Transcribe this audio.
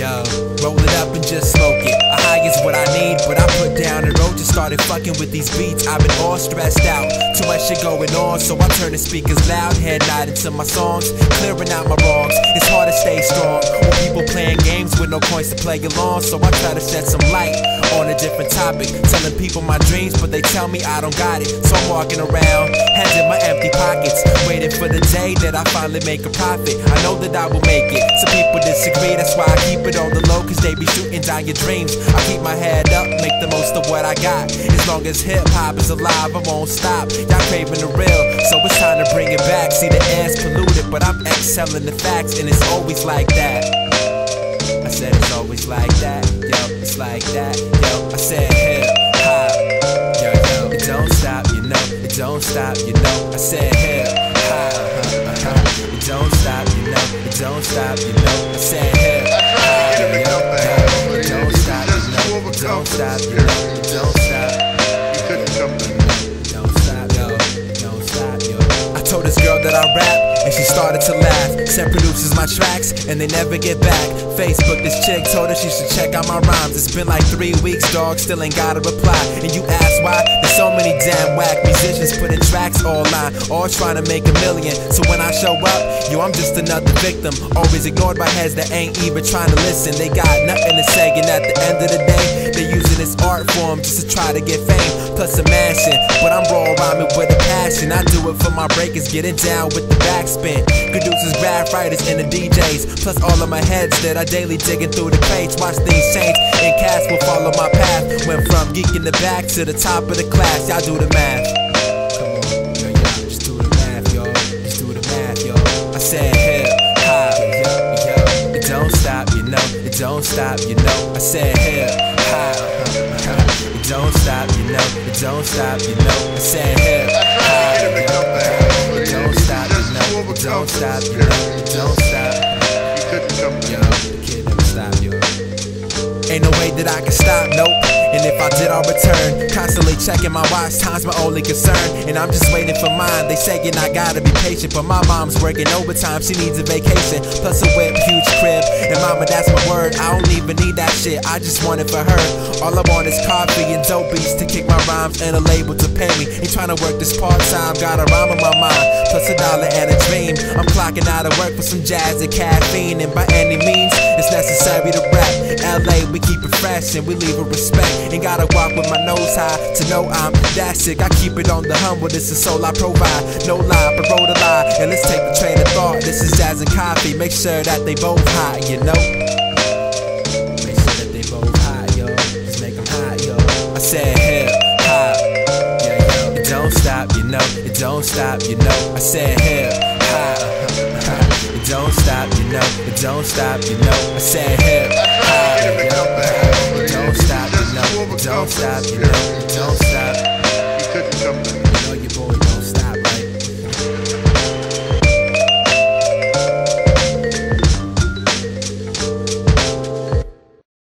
roll it up and just smoke it. A high is what I need, but I put down the road, just started fucking with these beats. I've been all stressed out, too much shit going on, so I turn the speakers loud, head nodding to my songs, clearing out my wrongs. It's hard to stay strong people playing games with no coins to play along, so I try to shed some light on a different topic, telling people my dreams, but they tell me I don't got it. So I'm walking around, hands in my empty pockets, waiting for the day that I finally make a profit. I know that I will make it. Some people disagree, that's why I keep it on the low, cause they be shooting down your dreams. I keep my head up, make the most of what I got. As long as hip hop is alive, I won't stop. Y'all craving the real, so it's time to bring it back. See, the air's polluted, but I'm excelling the facts, and it's always like that. I said it's always like that, yo, it's like that, yo. I said hip hop, yo, yo. It don't stop, you know, it don't stop, you know. I said hip hop, uh-huh. it don't stop, you know, it don't stop, you know. I said hip hop, yo, yo. It don't stop, you know, it don't stop, you know, it don't stop. You couldn't come back. Don't stop, yo. Don't stop, yo. I told this girl that I rap, Said produces my tracks, and they never get back. Facebook, this chick told her she should check out my rhymes. It's been like three weeks, dog, still ain't got a reply. And you ask why? There's so many damn whack musicians putting tracks online, all trying to make a million. So when I show up, yo, I'm just another victim. Always ignored by heads that ain't even trying to listen. They got nothing to say, and at the end of the day, art form just to try to get fame, plus a mansion. But I'm raw rhyming with a passion. I do it for my breakers, getting down with the backspin. Producers, rap writers, and the DJs, plus all of my heads that I daily digging through the crates. Watch things change, and cats will follow my path. Went from geek in the back to the top of the class. Y'all do the math. Don't stop, you know. It don't stop, you know. I said it don't stop, you know. It don't stop, you know. I said hip hop. It don't stop, you know. It don't stop, you know. It don't stop. You couldn't come back. Yo, the kid never stop, yo. Ain't no way that I can stop, nope. And if I did, I'll return. Constantly checking my watch, time's my only concern. And I'm just waiting for mine. They saying I gotta be patient, but my mom's working overtime, she needs a vacation. Plus a crib. And mama, that's my word. I don't even need that shit, I just want it for her. All I want is coffee and dope beats to kick my rhymes and a label to pay me. Ain't trying to work this part time, got a rhyme in my mind. Plus a dollar and a dream. I'm clocking out of work for some jazz and caffeine. And by any means, it's necessary to rap. LA, we keep it fresh and we leave it respect. Ain't gotta walk with my nose high to know I'm that sick. I keep it on the humble, this is soul I provide. No lie, but roll the lie. And let's take the train of thought. And coffee. Make sure that they both hot, you know. Make sure that they both hot, yo. Just make them hot, yo. I said hip hop, yeah, yo. It don't stop, you know. It don't stop, you know. I said hip hop, it don't stop, you know. It don't stop, you know. I said hip hop. It don't stop, you know. It don't stop, you know.